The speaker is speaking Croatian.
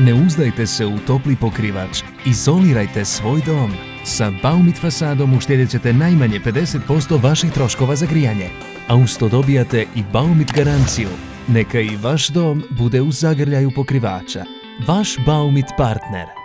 Ne uzdajte se u topli pokrivač. Izolirajte svoj dom. Sa Baumit fasadom uštedjet ćete najmanje 50% vaših troškova za grijanje. A uz to dobijate i Baumit garanciju. Neka i vaš dom bude u zagrljaju pokrivača. Vaš Baumit partner.